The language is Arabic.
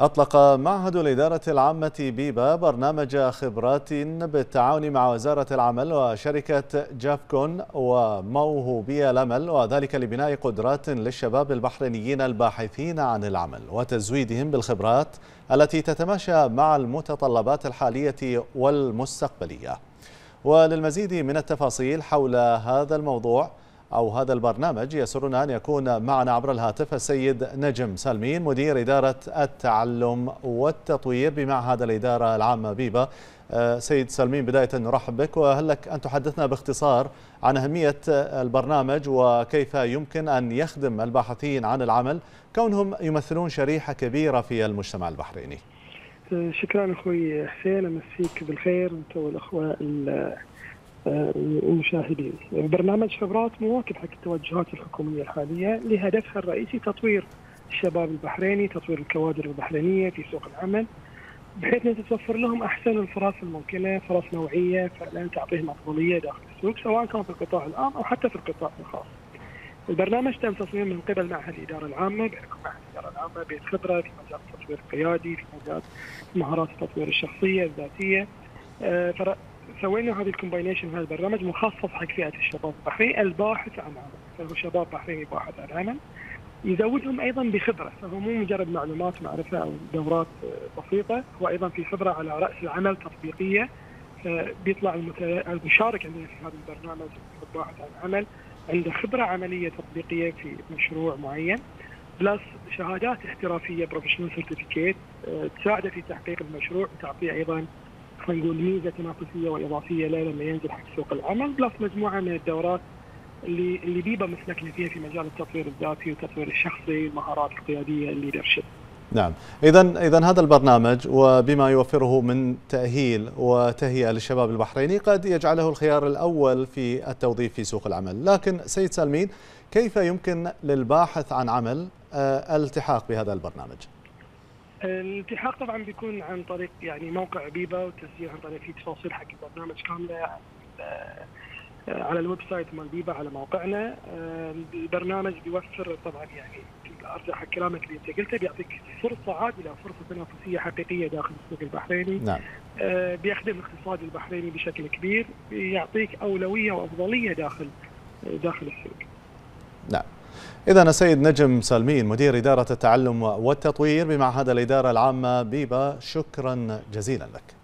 أطلق معهد الإدارة العامة بيبا برنامج خبرات بالتعاون مع وزارة العمل وشركة جافكون وموهوبية الأمل وذلك لبناء قدرات للشباب البحرينيين الباحثين عن العمل وتزويدهم بالخبرات التي تتماشى مع المتطلبات الحالية والمستقبلية. وللمزيد من التفاصيل حول هذا الموضوع أو هذا البرنامج يسرنا أن يكون معنا عبر الهاتف السيد نجم سالمين مدير إدارة التعلم والتطوير بمعهد الإدارة العامة بيبا. آه، سيد سالمين بداية نرحب بك. وهل لك أن تحدثنا باختصار عن أهمية البرنامج وكيف يمكن أن يخدم الباحثين عن العمل كونهم يمثلون شريحة كبيرة في المجتمع البحريني؟ شكرا أخوي حسين. أمسيك بالخير. أنت والأخوة المشاهدين برنامج خبرات مواكب حق التوجهات الحكومية الحالية لهدفها الرئيسي تطوير الشباب البحريني تطوير الكوادر البحرينية في سوق العمل بحيث أن تتوفر لهم أحسن الفرص الممكنة، فرص نوعية فعلا تعطيهم أفضلية داخل السوق سواء كان في القطاع العام أو حتى في القطاع الخاص. البرنامج تم تصميمه من قبل معهد الإدارة العامة بحكم معهد الإدارة العامة بيت خبرة في مجال التطوير القيادي، في مجال مهارات التطوير الشخصية الذاتية. آه، سوينا هذه الكومباينيشن هذا البرنامج مخصص حق فئة الشباب البحريني الباحث عن عمل، فهو شباب بحريني باحث عن عمل يزودهم أيضا بخبرة. فهو مو مجرد معلومات معرفة أو دورات بسيطة. هو أيضا في خبرة على رأس العمل تطبيقية. بيطلع المشارك عندنا في هذا البرنامج الباحث عن عمل عنده خبرة عملية تطبيقية في مشروع معين. plus شهادات احترافية professional certificate تساعده في تحقيق المشروع وتعطيه أيضا خلينا نقول ميزه تنافسيه واضافيه له لما ينزل حق سوق العمل plus مجموعة من الدورات اللي اللي بيبا مسلكنا فيها في مجال التطوير الذاتي والتطوير الشخصي المهارات القيادية الليدرشيب. نعم، اذا اذا هذا البرنامج وبما يوفره من تأهيل وتهيئة للشباب البحريني قد يجعله الخيار الأول في التوظيف في سوق العمل، لكن سيد سالمين كيف يمكن للباحث عن عمل آه، الالتحاق بهذا البرنامج؟ الالتحاق طبعا بيكون عن طريق يعني موقع بيبا والتسجيل عن طريق في تفاصيل حق البرنامج كاملة على ال website مال بيبا على موقعنا. البرنامج بيوفر طبعا يعني أرجع حق كلامك اللي أنت قلته بيعطيك فرصة عادله فرصة تنافسية حقيقية داخل السوق البحريني. نعم. بيخدم الاقتصاد البحريني بشكل كبير بيعطيك أولوية وأفضلية داخل داخل السوق. نعم. إذا السيد نجم سالمين مدير إدارة التعلم والتطوير بمعهد الإدارة العامة بيبا شكرا جزيلا لك.